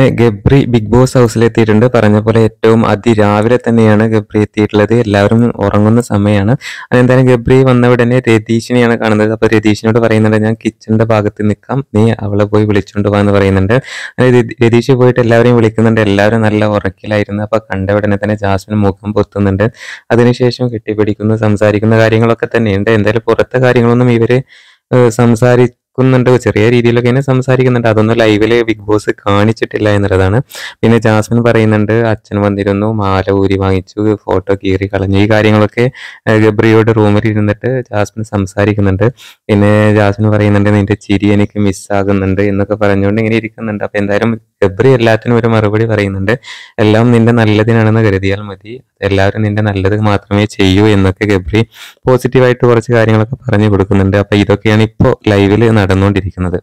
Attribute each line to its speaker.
Speaker 1: അങ്ങനെ Gabri big boss ഹൗസിൽ എത്തിയിട്ടുണ്ട്. പറഞ്ഞ പോലെ ഏറ്റവും അതിരാവിലെ തന്നെയാണ് ഗബ്രി എത്തിയിട്ടുള്ളത്. എല്ലാവരും ഉറങ്ങുന്ന സമയമാണ്. അതെന്തായാലും ഗബ്രി വന്ന ഉടനെ രതീഷിനെയാണ് കാണുന്നത്. അപ്പൊ രതീഷിനോട് പറയുന്നുണ്ട് ഞാൻ കിച്ചന്റെ ഭാഗത്ത് നിൽക്കാം. നീ അവളെ പോയി വിളിച്ചോണ്ട് പോകാന്ന് പറയുന്നുണ്ട്. അങ്ങനെ രതി- രതീഷ് പോയിട്ട് എല്ലാവരെയും വിളിക്കുന്നുണ്ട്. എല്ലാവരും നല്ല ഉറക്കിലായിരുന്നു. അപ്പൊ കണ്ട ഉടനെ തന്നെ ജാസ്മിൻ മുഖം പൊത്തുന്നുണ്ട്. അതിനുശേഷം കെട്ടിപ്പിടിക്കുന്നു സംസാരിക്കുന്ന കാര്യങ്ങളൊക്കെ തന്നെയുണ്ട്. എന്തായാലും പുറത്തെ കാര്യങ്ങളൊന്നും ഇവർ ഏഹ് സംസാരിക്കുന്നുണ്ട് ചെറിയ രീതിയിലൊക്കെ ഇങ്ങനെ സംസാരിക്കുന്നുണ്ട്. അതൊന്നും ലൈവിൽ ബിഗ് ബോസ് കാണിച്ചിട്ടില്ല എന്നുള്ളതാണ്. പിന്നെ ജാസ്മിൻ പറയുന്നുണ്ട് അച്ഛൻ വന്നിരുന്നു മാല ഊരി വാങ്ങിച്ചു ഫോട്ടോ കീറി കളഞ്ഞു. ഈ കാര്യങ്ങളൊക്കെ ഗബ്രിയോട് റൂമിൽ ഇരുന്നിട്ട് ജാസ്മിൻ സംസാരിക്കുന്നുണ്ട്. പിന്നെ ജാസ്മിൻ പറയുന്നുണ്ട് നിന്റെ ചിരി എനിക്ക് മിസ്സാകുന്നുണ്ട് എന്നൊക്കെ പറഞ്ഞുകൊണ്ട് ഇങ്ങനെ ഇരിക്കുന്നുണ്ട്. അപ്പൊ എന്തായാലും ഗബ്രി എല്ലാത്തിനും ഒരു മറുപടി പറയുന്നുണ്ട്. എല്ലാം നിന്റെ നല്ലതിനാണെന്ന് കരുതിയാൽ മതി. എല്ലാവരും നിന്റെ നല്ലത് മാത്രമേ ചെയ്യൂ എന്നൊക്കെ ഗബ്രി പോസിറ്റീവായിട്ട് കുറച്ച് കാര്യങ്ങളൊക്കെ പറഞ്ഞു കൊടുക്കുന്നുണ്ട്. അപ്പൊ ഇതൊക്കെയാണ് ഇപ്പോൾ ലൈവിൽ നടന്നുകൊണ്ടിരിക്കുന്നത്.